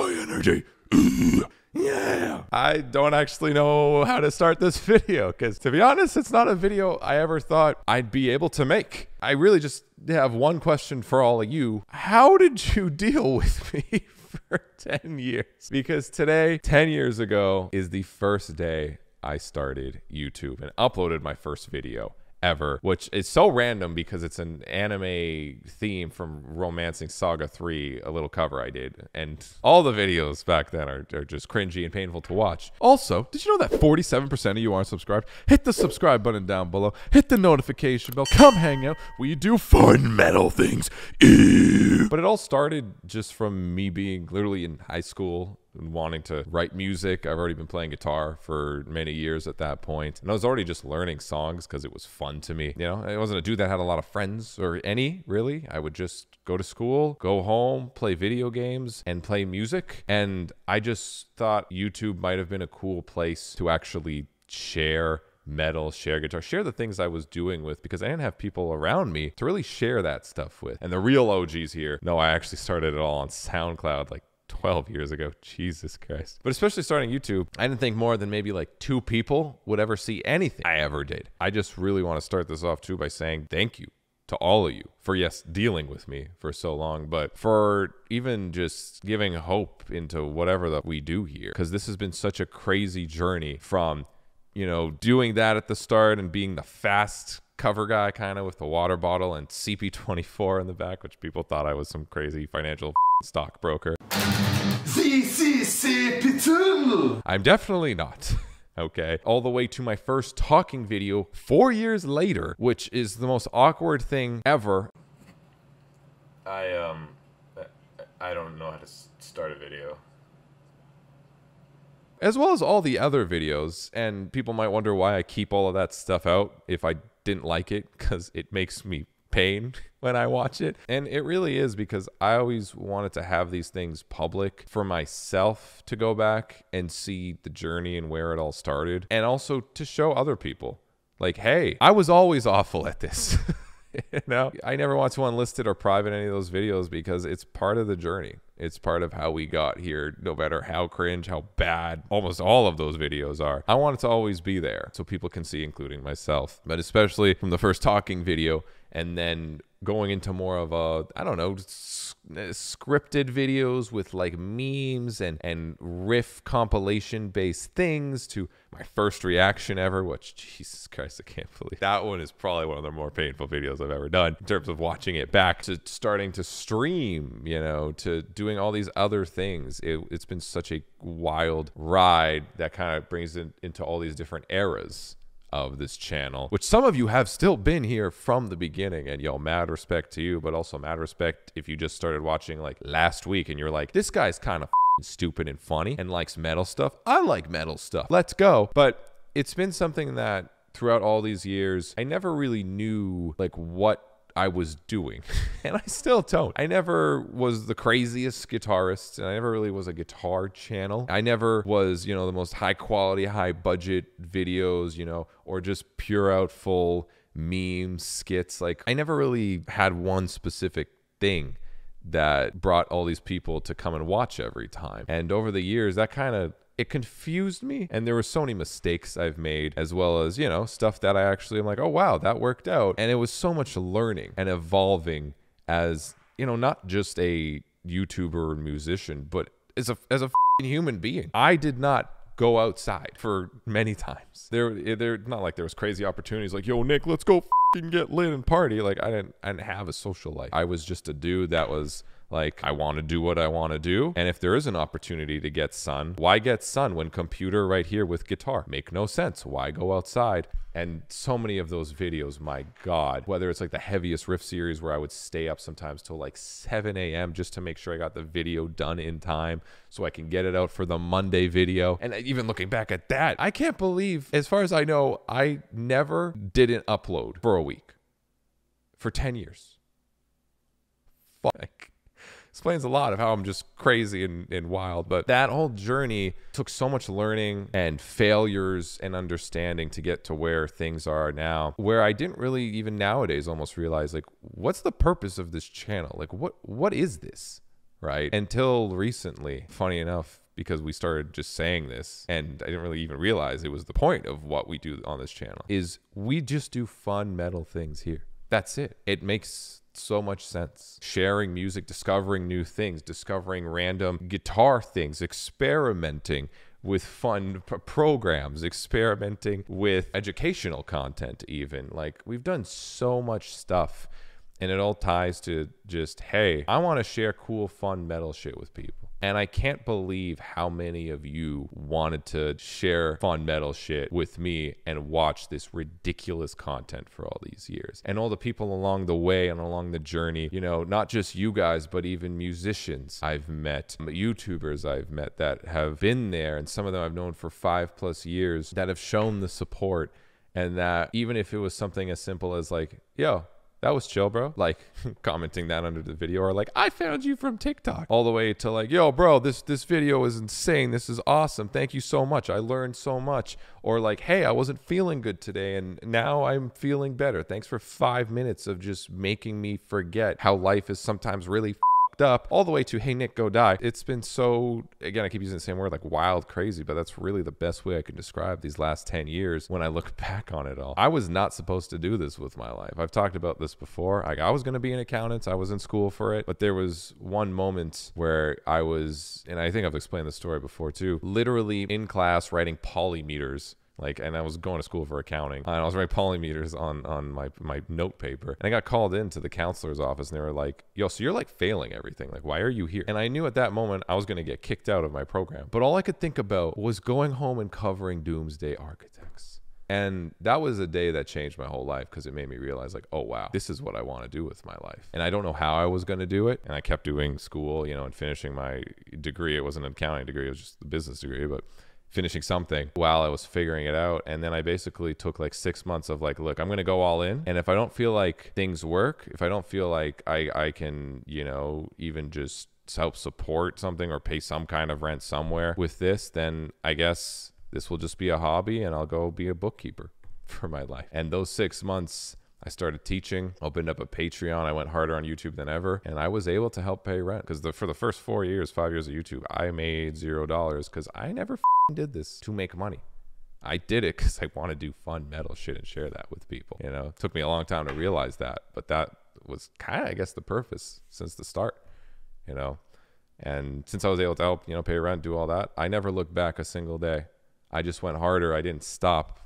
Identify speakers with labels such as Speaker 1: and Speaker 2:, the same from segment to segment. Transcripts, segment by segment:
Speaker 1: high energy. Yeah. I don't actually know how to start this video because, to be honest, it's not a video I ever thought I'd be able to make. I really just have one question for all of you How did you deal with me? For 10 years. Because today, 10 years ago, is the first day I started YouTube and uploaded my first video ever, which is so random because it's an anime theme from Romancing Saga 3, a little cover I did. And all the videos back then are, are just cringy and painful to watch. Also, did you know that 47% of you aren't subscribed? Hit the subscribe button down below, hit the notification bell, come hang out. We do fun metal things. But it all started just from me being literally in high school wanting to write music. I've already been playing guitar for many years at that point. and I was already just learning songs because it was fun to me. You know, I wasn't a dude that had a lot of friends or any really. I would just go to school, go home, play video games, and play music. And I just thought YouTube might have been a cool place to actually share metal, share guitar, share the things I was doing with because I didn't have people around me to really share that stuff with. And the real OGs here, no, I actually started it all on SoundCloud like 12 years ago. Jesus Christ. But especially starting YouTube, I didn't think more than maybe like two people would ever see anything I ever did. I just really want to start this off too by saying thank you to all of you for yes dealing with me for so long but for even just giving hope into whatever that we do here because this has been such a crazy journey from you know doing that at the start and being the fast cover guy kind of with the water bottle and CP24 in the back which people thought I was some crazy financial stockbroker I'm definitely not. Okay. All the way to my first talking video four years later, which is the most awkward thing ever.
Speaker 2: I, um, I don't know how to start a video.
Speaker 1: As well as all the other videos. And people might wonder why I keep all of that stuff out if I didn't like it, because it makes me pain when I watch it. And it really is because I always wanted to have these things public for myself to go back and see the journey and where it all started. And also to show other people, like, hey, I was always awful at this. you know, I never want to unlist it or private any of those videos because it's part of the journey. It's part of how we got here, no matter how cringe, how bad almost all of those videos are. I want it to always be there so people can see, including myself. But especially from the first talking video, and then going into more of a I don't know scripted videos with like memes and and riff compilation based things to my first reaction ever which Jesus Christ I can't believe that one is probably one of the more painful videos I've ever done in terms of watching it back to starting to stream you know to doing all these other things. It, has been such a wild ride that kind of brings it into all these different eras of this channel, which some of you have still been here from the beginning. And yo, mad respect to you, but also mad respect if you just started watching like last week and you're like, this guy's kind of stupid and funny and likes metal stuff. I like metal stuff. Let's go. But it's been something that throughout all these years, I never really knew like what I was doing. and I still don't. I never was the craziest guitarist, and I never really was a guitar channel. I never was, you know, the most high quality, high budget videos, you know, or just pure out full memes, skits. Like, I never really had one specific thing that brought all these people to come and watch every time. And over the years, that kind of it confused me and there were so many mistakes I've made as well as, you know, stuff that I actually am like, "Oh wow, that worked out." And it was so much learning and evolving as, you know, not just a YouTuber or musician, but as a as a human being. I did not go outside for many times. There there not like there was crazy opportunities like, "Yo, Nik, let's go get lit and party." Like I didn't I didn't have a social life. I was just a dude that was like, I want to do what I want to do. And if there is an opportunity to get sun, why get sun when computer right here with guitar? Make no sense. Why go outside? And so many of those videos, my God, whether it's like the heaviest riff series where I would stay up sometimes till like 7 a.m. just to make sure I got the video done in time so I can get it out for the Monday video. And even looking back at that, I can't believe, as far as I know, I never didn't upload for a week for 10 years. Fuck explains a lot of how I'm just crazy and, and wild. But that whole journey took so much learning and failures and understanding to get to where things are now, where I didn't really even nowadays almost realize like what's the purpose of this channel? Like what what is this? right? Until recently, funny enough, because we started just saying this and I didn't really even realize it was the point of what we do on this channel is we just do fun metal things here. That's it. It makes so much sense. Sharing music, discovering new things, discovering random guitar things, experimenting with fun p- programs, experimenting with educational content, even. Like, we've done so much stuff, and it all ties to just, hey, I want to share cool, fun metal shit with people. And I can't believe how many of you wanted to share fun metal shit with me and watch this ridiculous content for all these years. And all the people along the way and along the journey, you know, not just you guys, but even musicians I've met, YouTubers I've met that have been there. And some of them I've known for five plus years that have shown the support. And that even if it was something as simple as like, yo, that was chill, bro. Like commenting that under the video, or like, I found you from TikTok, all the way to like, yo, bro, this this video is insane. This is awesome. Thank you so much. I learned so much. Or like, hey, I wasn't feeling good today, and now I'm feeling better. Thanks for five minutes of just making me forget how life is sometimes really up all the way to hey Nik go die. It's been so again i keep using the same word like wild crazy but that's really the best way i can describe these last 10 years when i look back on it all. I was not supposed to do this with my life. I've talked about this before. Like i was going to be an accountant. I was in school for it. But there was one moment where i was and i think i've explained the story before too literally in class writing polymeters like and I was going to school for accounting and I was writing polymeters on on my my note paper and I got called into the counselor's office and they were like yo so you're like failing everything like why are you here and I knew at that moment I was going to get kicked out of my program but all I could think about was going home and covering doomsday architects and that was a day that changed my whole life because it made me realize, like, oh, wow, this is what I want to do with my life. And I don't know how I was going to do it. And I kept doing school, you know, and finishing my degree. It wasn't an accounting degree, it was just a business degree. But finishing something while I was figuring it out. And then I basically took like six months of like, look, I'm going to go all in. And if I don't feel like things work, if I don't feel like I, I can, you know, even just help support something or pay some kind of rent somewhere with this, then I guess this will just be a hobby and I'll go be a bookkeeper for my life. And those six months, I started teaching, opened up a Patreon. I went harder on YouTube than ever, and I was able to help pay rent because the for the first four years, five years of YouTube, I made zero dollars because I never did this to make money. I did it because I want to do fun metal shit and share that with people. You know, it took me a long time to realize that, but that was kind of, I guess, the purpose since the start. You know, and since I was able to help, you know, pay rent, do all that, I never looked back a single day. I just went harder. I didn't stop,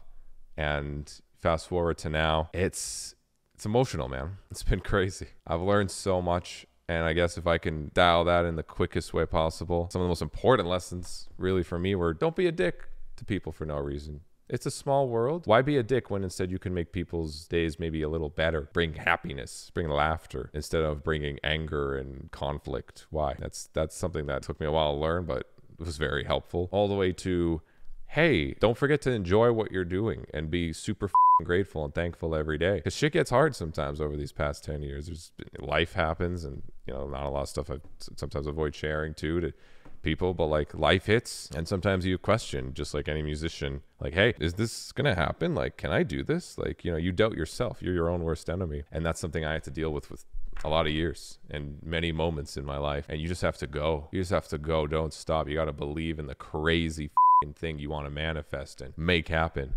Speaker 1: and fast forward to now, it's it's emotional, man. It's been crazy. I've learned so much. And I guess if I can dial that in the quickest way possible, some of the most important lessons really for me were don't be a dick to people for no reason. It's a small world. Why be a dick when instead you can make people's days maybe a little better? Bring happiness, bring laughter instead of bringing anger and conflict. Why? That's that's something that took me a while to learn, but it was very helpful. All the way to hey, don't forget to enjoy what you're doing and be super grateful and thankful every day. Because shit gets hard sometimes over these past 10 years. There's life happens and you know not a lot of stuff i sometimes avoid sharing too to people but like life hits and sometimes you question just like any musician like hey is this gonna happen? Like can i do this? Like you know you doubt yourself. You're your own worst enemy. And that's something i had to deal with with a lot of years and many moments in my life. And you just have to go. You just have to go. Don't stop. You got to believe in the crazy thing you want to manifest and make happen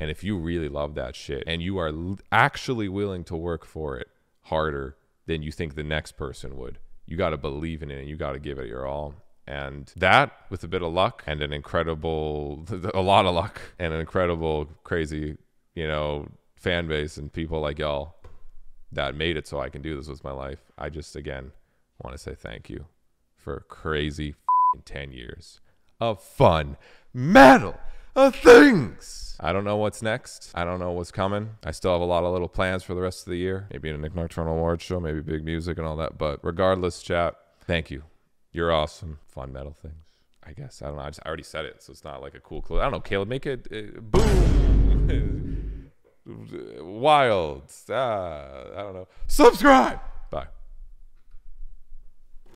Speaker 1: and if you really love that shit and you are actually willing to work for it harder than you think the next person would, you got to believe in it and you got to give it your all. And that, with a bit of luck and an incredible, a lot of luck and an incredible, crazy, you know, fan base and people like y'all that made it so I can do this with my life. I just, again, want to say thank you for crazy 10 years of fun metal of things. I don't know what's next. I don't know what's coming. I still have a lot of little plans for the rest of the year. Maybe in a Nik Nocturnal Award show, maybe big music and all that. But regardless, chat, thank you. You're awesome. Fun metal things. I guess. I don't know. I, just, I already said it, so it's not like a cool clue. I don't know, Caleb. Make it uh, boom. Wild. Ah, I don't know. Subscribe. Bye.